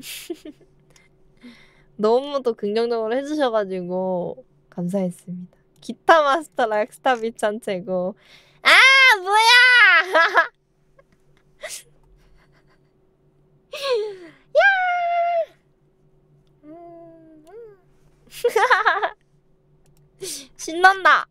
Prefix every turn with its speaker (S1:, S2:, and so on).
S1: 너무 또 긍정적으로 해주셔가지고 감사했습니다. 기타 마스터 락스타 비찬 최고. 아 뭐야? 야! 음, 음. 신난다.